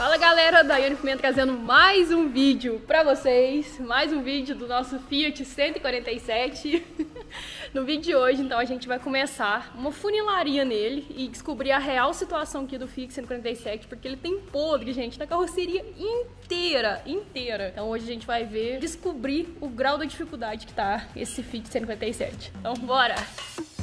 Fala galera, Daiane Pimenta trazendo mais um vídeo pra vocês, mais um vídeo do nosso Fiat 147. No vídeo de hoje, então, a gente vai começar uma funilaria nele e descobrir a real situação aqui do Fiat 147, porque ele tem podre, gente, na carroceria inteira, inteira. Então hoje a gente vai ver, descobrir o grau da dificuldade que tá esse Fiat 147. Então, bora! Brincadeira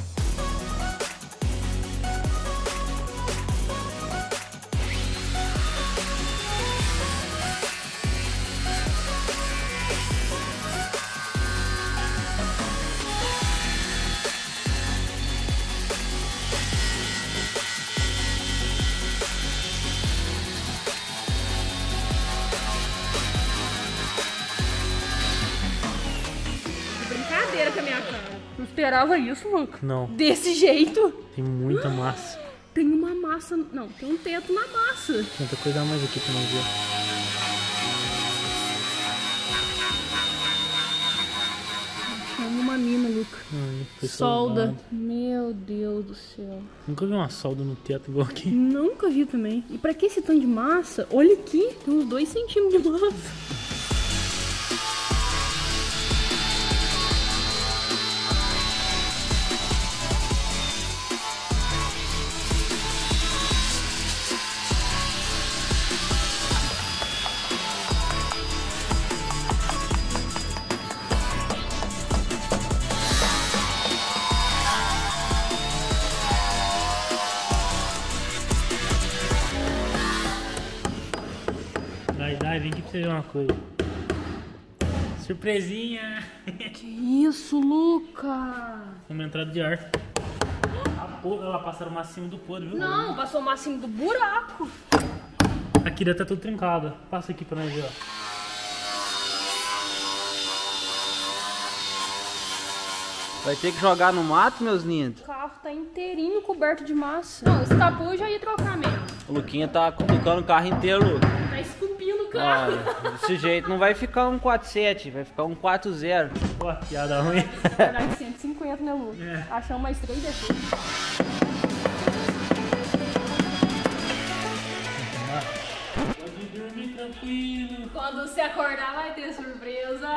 esperava isso, Luca. Não, Desse jeito. tem muita massa. Tem uma massa. Não, tem um teto na massa. Tenta coisa mais aqui pra não ver. Chama uma mina, Luca. Ai, Solda. Meu Deus do céu. Nunca vi uma solda no teto igual aqui. Nunca vi também. E pra que esse tanto de massa? Olha aqui, tem uns 2 centímetros de massa. Dai, dai, vem aqui pra você ver uma coisa. Surpresinha! Que isso, Luca? Uma entrada de ar. A porra, ela passaram uma acima do podre, viu? Não, passou o massinho do buraco. Aqui deve estar tudo trincado. Passa aqui pra nós ver, ó. Vai ter que jogar no mato, meus lindos. O carro tá inteirinho coberto de massa. Não, escapou eu já ia trocar mesmo. O Luquinha tá cutucando o carro inteiro, Luca. Tá esculpindo o carro. Olha, desse jeito não vai ficar um 47, vai ficar um 40. Ó, piada ruim. Na verdade, 150, né, Lu? É. Achamos mais três depois. Pode dormir tranquilo. Quando você acordar, vai ter surpresa.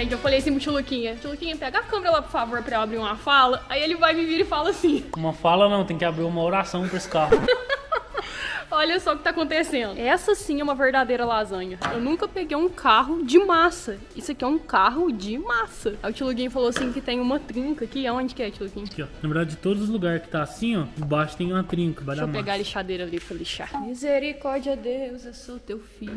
Gente, eu falei assim pro Tchuluquinha. Tchuluquinha, pega a câmera lá, por favor, pra eu abrir uma fala. Aí ele vai me vir e fala assim. Uma fala não, tem que abrir uma oração pra esse carro. Olha só o que tá acontecendo. Essa sim é uma verdadeira lasanha. Eu nunca peguei um carro de massa. Isso aqui é um carro de massa. Aí o Tchuluguinho falou assim que tem uma trinca aqui. Aonde que é, Tchuluguinho? Aqui, ó. Na verdade, de todos os lugares que tá assim, ó, embaixo tem uma trinca, vai Deixa dar eu pegar a massa. lixadeira ali pra lixar. Misericórdia, Deus, eu sou teu filho.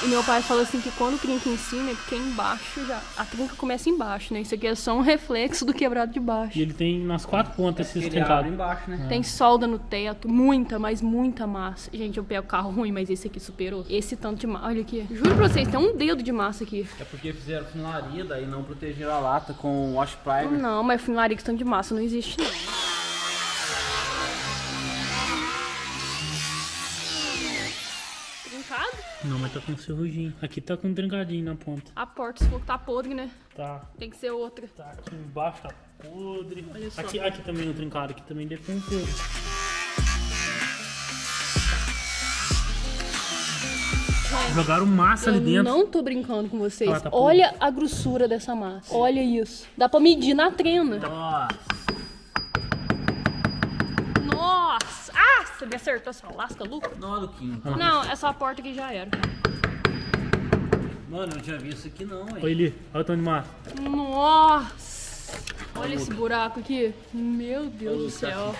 E meu pai falou assim que quando trinca em cima é porque embaixo já. A trinca começa embaixo, né? Isso aqui é só um reflexo do quebrado de baixo. E ele tem nas quatro pontas esses trincados. embaixo, né? Tem solda no teto, muita, mas muita massa. Gente, eu pego carro ruim, mas esse aqui superou. Esse tanto de massa. Olha aqui. Juro pra vocês, tem um dedo de massa aqui. É porque fizeram funilaria, daí não protegeram a lata com wash primer. Não, mas funilaria com tanto de massa não existe, não. Não, mas tá com ferruginho. Aqui tá com um trincadinho na ponta. A porta, se for que tá podre, né? Tá. Tem que ser outra. Tá aqui embaixo, tá podre. Olha só. Aqui, aqui também o trincado, aqui também ter um ferro. Jogaram massa ali Eu dentro. não tô brincando com vocês. Tá. Olha a grossura dessa massa. Olha isso. Dá pra medir na trena. Nossa. Você me acertou essa lasca, Luca? Não, Luquinha. Não, essa porta aqui já era. Mano, eu não tinha visto isso aqui não, Olha velho. ali, olha o tanto de massa. Nossa! Olha esse buraco aqui. Meu Deus do céu.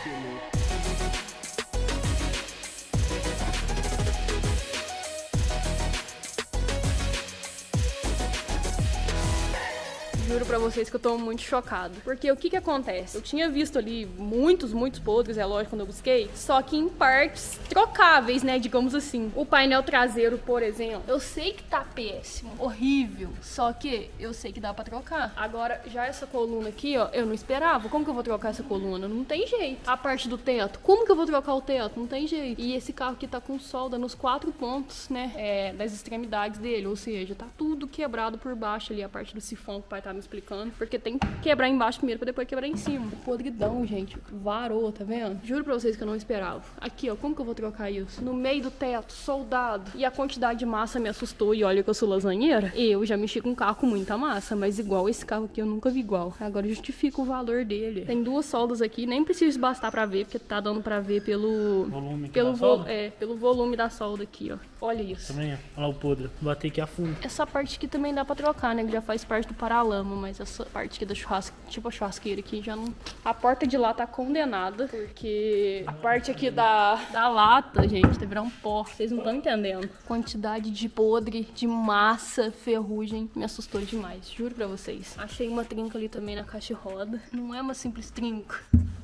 Juro pra vocês que eu tô muito chocado. Porque o que que acontece? Eu tinha visto ali muitos, muitos podres, é lógico, quando eu busquei. Só que em partes trocáveis, né? Digamos assim. O painel traseiro, por exemplo, eu sei que tá péssimo, horrível. Só que eu sei que dá pra trocar. Agora, já essa coluna aqui, ó, eu não esperava. Como que eu vou trocar essa coluna? Não tem jeito. A parte do teto, como que eu vou trocar o teto? Não tem jeito. E esse carro aqui tá com solda nos quatro pontos, né? É, das extremidades dele. Ou seja, tá tudo quebrado por baixo ali, a parte do sifão que o pai tá me explicando. Porque tem que quebrar embaixo primeiro pra depois quebrar em cima. Podridão, gente. Varou, tá vendo? Juro pra vocês que eu não esperava. Aqui, ó, como que eu vou trocar isso? No meio do teto, soldado. E a quantidade de massa me assustou. E olha que eu sou lasanheira. Eu já mexi com um carro com muita massa, mas igual esse carro aqui eu nunca vi igual. Agora justifica o valor dele. Tem duas soldas aqui, nem preciso bastar pra ver, porque tá dando pra ver pelo Volume pelo vo- solda. é, pelo volume da solda aqui, ó. Olha isso. Também. Olha lá o podre. Bater aqui a fundo. Essa parte aqui também dá pra trocar, né? Que já faz parte do paralama, mas essa parte aqui da churrasca, tipo a churrasqueira aqui, já não. A porta de lá tá condenada, porque a parte aqui da, da lata, gente, deve virar um pó. Vocês não estão entendendo. Quantidade de podre, de massa, ferrugem, me assustou demais, juro pra vocês. Achei uma trinca ali também na caixa de roda. Não é uma simples trinca.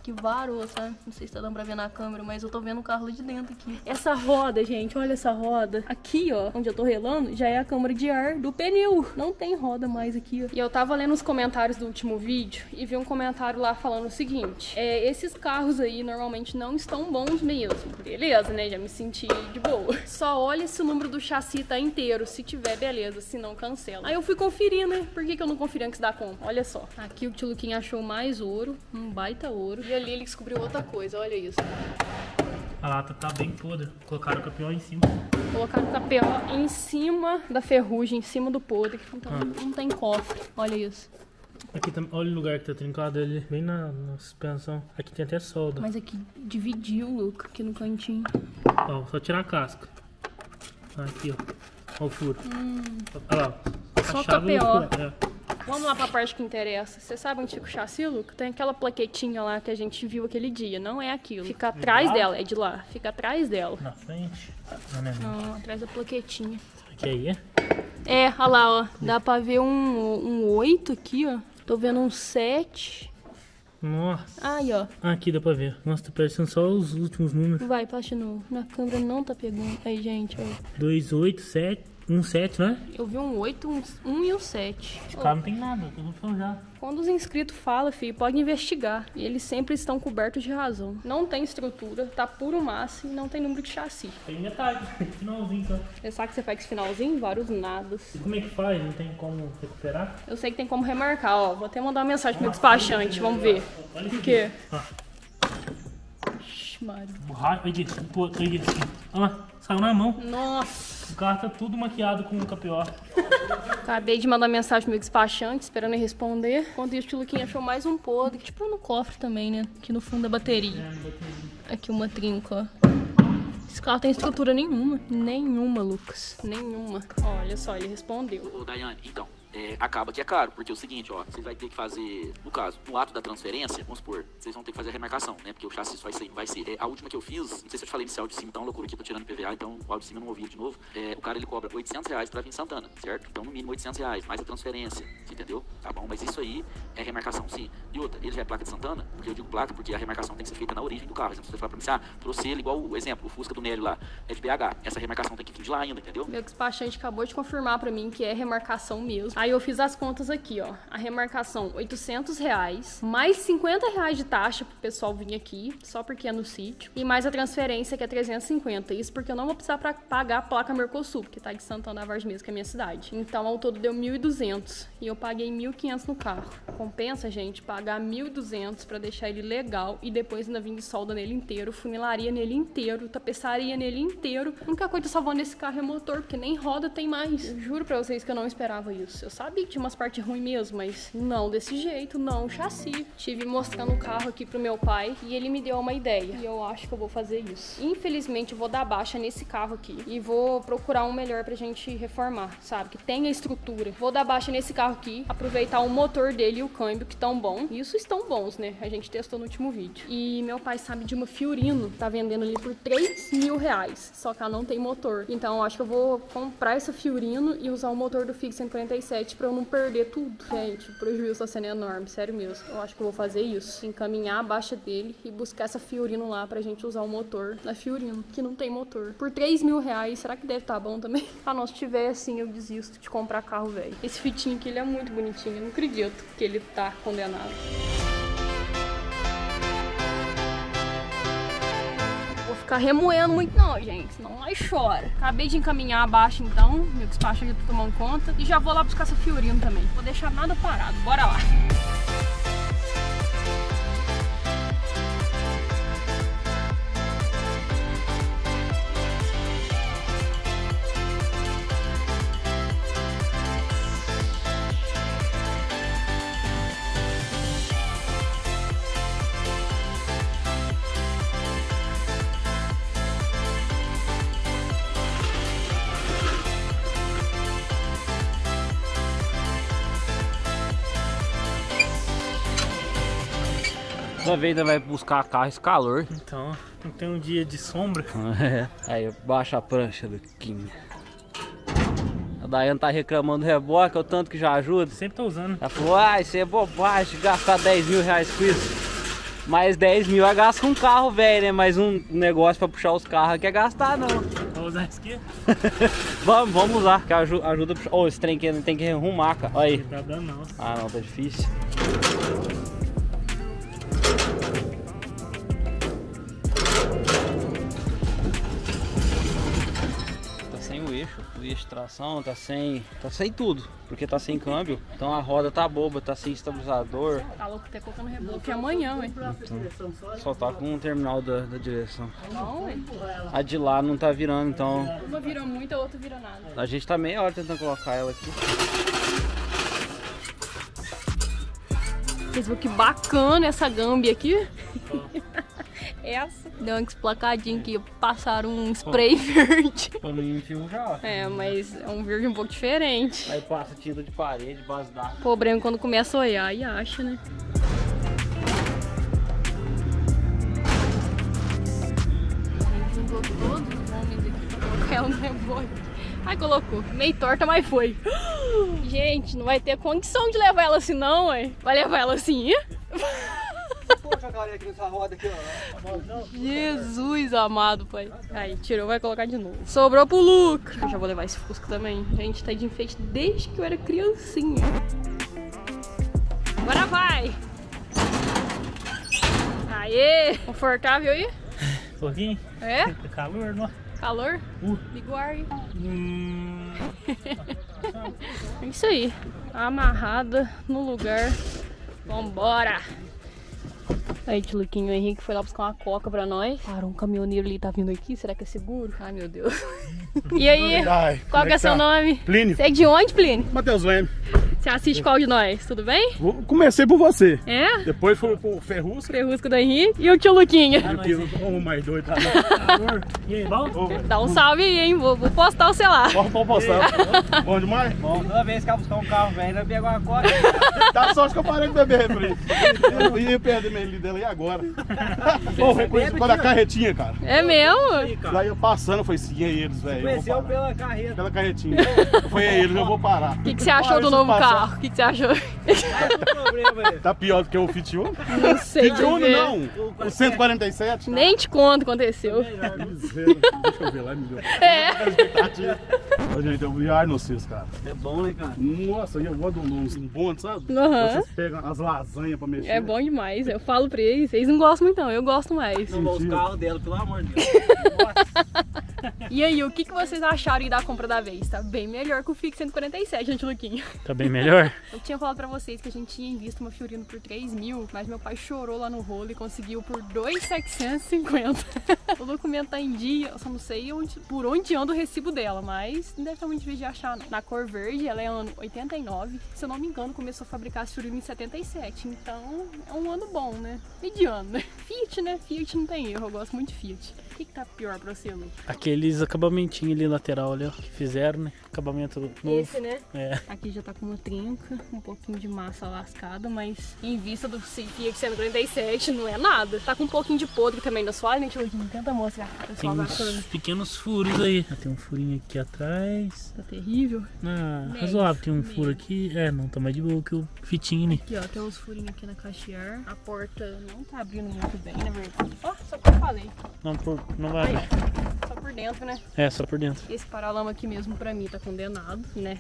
Que varou, sabe? Não sei se tá dando pra ver na câmera, mas eu tô vendo o carro lá de dentro aqui. Essa roda, gente, olha essa roda. Aqui, ó, onde eu tô relando, já é a câmara de ar do pneu. Não tem roda mais aqui, ó. E eu tava lendo os comentários do último vídeo e vi um comentário lá falando o seguinte: é, esses carros aí normalmente não estão bons mesmo. Beleza, né? Já me senti de boa. Só olha se o número do chassi tá inteiro. Se tiver, beleza. Se não, cancela. Aí eu fui conferir, né? Por que, que eu não conferi antes da compra? Olha só. Aqui o tio Luquinha achou mais ouro, um baita ouro. E ali ele descobriu outra coisa, olha isso. A lata tá bem podre. Colocaram o campeão em cima. Colocaram o capel em cima da ferrugem, em cima do podre. Então não tem cofre. Olha isso. Aqui tam- olha o lugar que tá trincado ali, bem na, na suspensão. Aqui tem até solda. Mas aqui dividiu, Luca, aqui no cantinho. Ó, só tirar a casca. Aqui, ó. Ó o furo. Olha lá. Hum. Só a chave KPO. é. Vamos lá pra parte que interessa. Você sabe onde fica o chassi, Luca? Tem aquela plaquetinha lá que a gente viu aquele dia. Não é aquilo. Fica atrás lá? dela. É de lá. Fica atrás dela. Na frente. Não? Não, atrás da plaquetinha. Aqui aí, é? É, olha lá, ó. Dá pra ver um, um 8 aqui, ó. Tô vendo um 7. Nossa. Aí, ó. Ah, aqui dá pra ver. Nossa, tá parecendo só os últimos números. Vai, passa de novo. Na câmera não tá pegando. Aí, gente, ó. 2, 8, 7. 1, 7, não é? Eu vi um 8, um, um e um 7. Esse carro não tem nada. Quando os inscritos falam, filho, pode investigar. E eles sempre estão cobertos de razão. Não tem estrutura, tá puro massa e não tem número de chassi. Tem metade, finalzinho só. Você sabe que você faz esse finalzinho? Vários nadas. E como é que faz? Não tem como recuperar? Eu sei que tem como remarcar, ó. Vou até mandar uma mensagem pro meu despachante, vamos ver. Olha O quê? Ah, Ixi, Mário. borracha, olha isso, pô, olha isso. Olha lá, saiu na mão. Nossa! O carro tá tudo maquiado com o KPO. Acabei de mandar mensagem pro meu despachante, esperando ele responder. Enquanto isso, o Luquinha achou mais um podre. Tipo no cofre também, né? Aqui no fundo da bateria. Aqui uma trinca, ó. Esse carro tem estrutura nenhuma. Nenhuma, Lucas. Nenhuma. Olha só, ele respondeu. Ô, Daiane, então, é, acaba que é caro, porque é o seguinte, ó, você vai ter que fazer, no caso, no ato da transferência, vamos supor, vocês vão ter que fazer a remarcação, né, porque o chassi vai ser, vai ser, é, a última que eu fiz, não sei se eu te falei nesse áudio de cima, tá uma loucura aqui, tô tirando PVA, então o áudio de cima eu não ouvi de novo, é, o cara ele cobra 800 reais pra vir em Santana, certo? Então no mínimo 800 reais, mais a transferência, entendeu? Tá bom, mas isso aí é remarcação sim. E outra, ele já é placa de Santana, porque eu digo placa porque a remarcação tem que ser feita na origem do carro, exemplo, você falar pra mim, assim, ah, trouxe ele igual o exemplo, o Fusca do Nélio lá, é de BH, essa remarcação tem que vir de lá ainda, entendeu? Meu despachante acabou de confirmar pra mim que é remarcação mesmo. Aí eu fiz as contas aqui, ó. A remarcação, 800 reais. Mais 50 reais de taxa pro pessoal vir aqui, só porque é no sítio. E mais a transferência, que é 350. Isso porque eu não vou precisar pra pagar a placa Mercosul, porque tá de Santana da Vargem mesmo, que é a minha cidade. Então, ao todo deu 1.200. E eu paguei 1.500 no carro. Compensa, gente, pagar 1.200 pra deixar ele legal e depois ainda vir de solda nele inteiro, funilaria nele inteiro, tapeçaria nele inteiro. A única coisa salvando nesse carro é motor, porque nem roda tem mais. Eu juro pra vocês que eu não esperava isso. Eu sabia que tinha umas partes ruins mesmo, mas não desse jeito, não. Chassi. Tive mostrando o carro aqui pro meu pai e ele me deu uma ideia. E eu acho que eu vou fazer isso. Infelizmente, eu vou dar baixa nesse carro aqui e vou procurar um melhor pra gente reformar, sabe? Que tenha estrutura. Vou dar baixa nesse carro aqui, aproveitar o motor dele e o câmbio que estão bom. Isso estão bons, né? A gente testou no último vídeo. E meu pai sabe de uma Fiorino, tá vendendo ali por 3 mil reais. Só que ela não tem motor. Então eu acho que eu vou comprar essa Fiorino e usar o motor do Fix 147 17 pra eu não perder tudo. Gente, o prejuízo tá sendo enorme, sério mesmo. Eu acho que eu vou fazer isso. Encaminhar a baixa dele e buscar essa Fiorino lá pra gente usar o motor da Fiorino, que não tem motor. Por 3 mil reais, será que deve estar tá bom também? Ah, não, se tiver assim, eu desisto de comprar carro velho. Esse fitinho aqui, ele é muito bonitinho. Eu não acredito que ele tá condenado. Ficar remoendo muito não, gente, senão nós chora. Acabei de encaminhar abaixo então, meu despacho já tá tomando conta. E já vou lá buscar essa Fiorino também. Vou deixar nada parado, bora lá. Toda vez vai buscar carro esse calor. Então, não tem um dia de sombra. É. Aí baixa a prancha do Kim. A Daiane tá reclamando do reboque, o tanto que já ajuda. Sempre tô usando. Ela falou, ah, isso é bobagem, gastar 10 mil reais com isso. Mais 10 mil é gasto com um carro velho, né? Mas um negócio pra puxar os carros aqui é gastar não. Vou usar isso aqui? vamos, vamos usar, que ajuda, ajuda a puxar. Oh, esse trem aqui tem que arrumar, cara. Olha aí. Não tá dando não. Ah não, tá difícil. Eixo de tração, tá sem, tá sem tudo, porque tá sem câmbio. Então a roda tá boba, tá sem estabilizador. Tá louco até colocando reboque amanhã, ué. Então, só tá com um terminal da, da direção. Não, ué. A de lá não tá virando, então. Uma vira muito, a outra vira nada. A gente tá meia hora tentando colocar ela aqui. Vocês viram que bacana essa Gambi aqui? essa. Deu uma esplacadinha aqui, passaram um spray verde. Pra não já. É, mas é um verde um pouco diferente. Aí passa tinta de parede, base d'água. O problema é quando começa a olhar e acha, né? Todos os homens aqui pra colocar ela no rebote. Ai, colocou. Meio torta, mas foi. Gente, não vai ter condição de levar ela assim não, ué. Vai levar ela assim? Aqui nessa roda aqui, ó. Jesus amado, pai. Aí, tirou, vai colocar de novo. Sobrou pro Luke. Eu já vou levar esse Fusca também. Gente, tá de enfeite desde que eu era criancinha. Agora vai. Aê! Confortável aí? Pouquinho? É? Calor, não? Calor? Uh. Biguari. Hum. é isso aí. Amarrada no lugar. Vambora! Aí, tio Luquinho, o Henrique foi lá buscar uma coca pra nós. Parou um caminhoneiro ali, tá vindo aqui, será que é seguro? Ai, meu Deus. e aí, Ai, qual que é, é seu tá? nome? Plínio. Você é de onde, Plínio? Matheus Leme. Você assiste qual de nós? Tudo bem? Comecei por você. É? Depois foi pro Ferrusco. Ferrusco do Henrique e o tio Luquinha. Ah, o mais doido. Tá? e aí, bom? Dá um salve aí, hein? Vou, vou postar o celular. Pode, postar. bom demais? Bom, toda vez que eu buscar um carro velho, eu pego uma coca. Dá sorte que eu parei de beber refri. Eu ia perder minha dela e agora. Pô, reconheci pela carretinha, cara. É mesmo? Lá ia passando, foi sim, é eles, velho. Conheceu pela carreta. Pela carretinha. foi eles, eu vou parar. O que, que você achou do novo passar. O que, você achou? Tá pior do que o Fit Uno? Não sei. Fit Uno não. O 147. Nem te conto o que aconteceu. Deixa eu ver lá, me deu. É. Ô, gente, eu vi ar no Cis, cara. É bom, né, cara? Nossa, eu vou de um bonde, sabe? Uhum. Vocês pegam as lasanhas pra mexer. É bom demais. Eu falo pra eles. Eles não gostam muito, não. Eu gosto mais. Não, os carros dela, pelo amor de Deus. E aí, o que, que vocês acharam da compra da vez? Tá bem melhor que o Fix 147, gente, Luquinho. Tá bem melhor? Eu tinha falado pra vocês que a gente tinha visto uma Fiorino por 3 mil, mas meu pai chorou lá no rolo e conseguiu por 2,750. o documento tá em dia, eu só não sei onde, por onde anda o recibo dela, mas não deve estar muito difícil de achar. Na cor verde, ela é ano 89. Se eu não me engano, começou a fabricar a Fiorino em 77, então é um ano bom, né? Mediano, né? Fiat, né? Fiat não tem erro, eu gosto muito de Fiat. O que, que tá pior pra Lu? Aqueles acabamentinhos ali lateral ali, ó, que fizeram, né? Acabamento novo. Esse, né? É. Aqui já tá com uma trinca, um pouquinho de massa lascada, mas em vista do Fiat 147 não é nada. Tá com um pouquinho de podre também no assoalho, né, tio? Tenta mostrar pro Tem uns bacana. pequenos furos aí. Ah, Tem um furinho aqui atrás. Tá terrível. Ah, Médio, razoável. Tem um médio. furo aqui. É, não tá mais de boa que o Fitini. Aqui, ó, tem uns furinhos aqui na caixa de ar. A porta não tá abrindo muito bem, na verdade. Ó, só que eu falei. Não, por, não vai abrir. só por dentro, né? É, só por dentro. Esse paralama aqui mesmo pra mim tá condenado, né?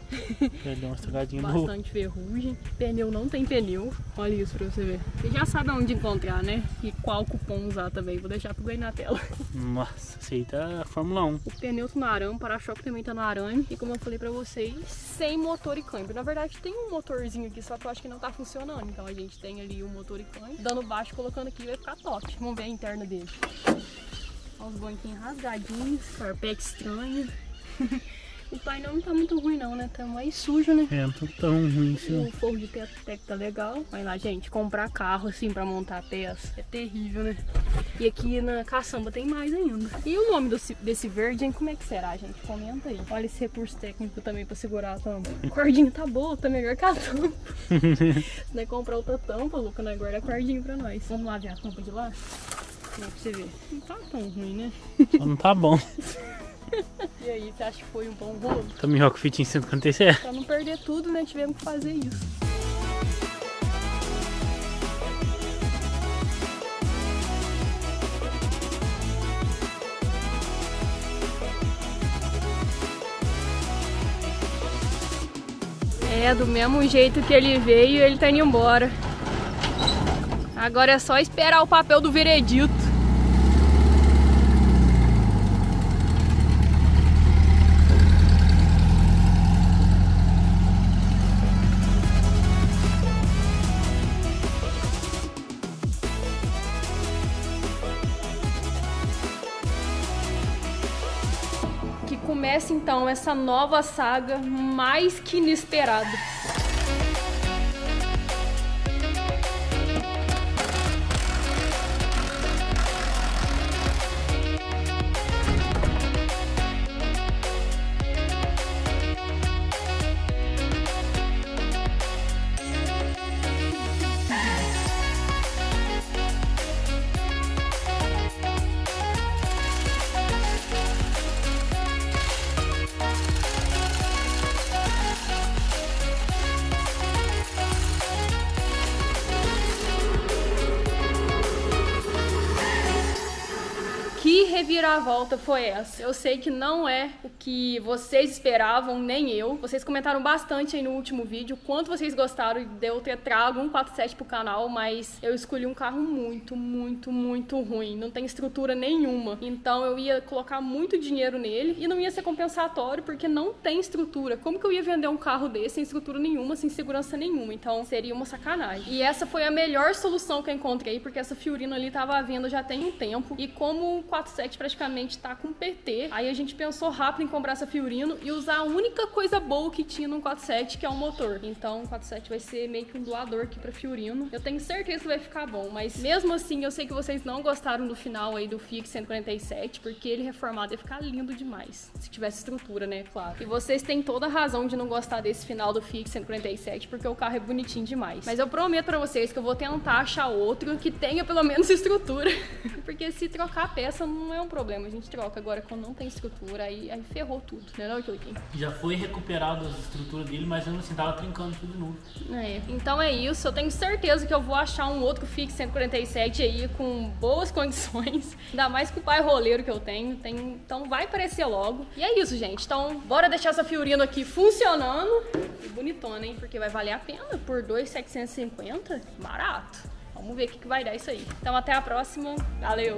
Já deu uma estragadinha. Bastante ferrugem. Pneu não tem pneu. Olha isso pra você ver. Você já sabe onde encontrar, né? E qual cupom usar também. Vou deixar pro aí na tela. Nossa, esse aí tá Fórmula 1. O pneu tá no arame, o para-choque também tá no arame. E como eu falei pra vocês, sem motor e câmbio. Na verdade tem um motorzinho aqui, só que eu acho que não tá funcionando. Então a gente tem ali o motor e câmbio. Dando baixo, colocando aqui, vai ficar top. Vamos ver a interna dele. Olha os banquinhos rasgadinhos, carpete estranho. o painel não tá muito ruim não, né? Tá mais sujo, né? É, não tá tão ruim assim. O forro de teto até que tá legal. Vai lá, gente, comprar carro assim pra montar peça é terrível, né? E aqui na caçamba tem mais ainda. E o nome desse, desse verde, hein? Como é que será, gente? Comenta aí. Olha esse recurso técnico também pra segurar a tampa. A cordinha tá boa, tá melhor que a tampa. Se não é comprar outra tampa, Luca, não é guarda a cordinha pra nós. Vamos lá ver a tampa de lá? É pra você ver? Não tá tão ruim, né? Só não tá bom. E aí, você acha que foi um bom rolo? Que o Fit em 147. Pra não perder tudo, né? Tivemos que fazer isso. É, do mesmo jeito que ele veio, ele tá indo embora. Agora é só esperar o papel do veredito. Começa então essa nova saga mais que inesperada. Que reviravolta foi essa? Eu sei que não é o que vocês esperavam, nem eu. Vocês comentaram bastante aí no último vídeo quanto vocês gostaram de eu ter trago um 47 pro canal, mas eu escolhi um carro muito, muito, muito ruim. Não tem estrutura nenhuma. Então eu ia colocar muito dinheiro nele e não ia ser compensatório porque não tem estrutura. Como que eu ia vender um carro desse sem estrutura nenhuma, sem segurança nenhuma? Então seria uma sacanagem. E essa foi a melhor solução que eu encontrei, porque essa Fiorino ali tava à venda já tem um tempo. E como o 47 praticamente tá com PT, aí a gente pensou rápido em comprar essa Fiorino e usar a única coisa boa que tinha no 47, que é o motor. Então o 47 vai ser meio que um doador aqui pra Fiorino. Eu tenho certeza que vai ficar bom, mas mesmo assim eu sei que vocês não gostaram do final aí do Fiat 147, porque ele reformado ia ficar lindo demais. Se tivesse estrutura, né, claro. E vocês têm toda a razão de não gostar desse final do Fiat 147, porque o carro é bonitinho demais. Mas eu prometo pra vocês que eu vou tentar achar outro que tenha pelo menos estrutura. porque se trocar a peça não é um problema, a gente troca. Agora, quando não tem estrutura, aí, aí ferrou tudo, né, não, Joaquim? Já foi recuperado as estruturas dele, mas ainda assim tava trincando tudo de novo. É. Então é isso, eu tenho certeza que eu vou achar um outro Fix 147 aí com boas condições, ainda mais com o pai roleiro que eu tenho, tem, então vai aparecer logo. E é isso, gente. Então, bora deixar essa Fiorino aqui funcionando e bonitona, hein? Porque vai valer a pena por 2,750, barato. Vamos ver o que, que vai dar isso aí. Então até a próxima, valeu!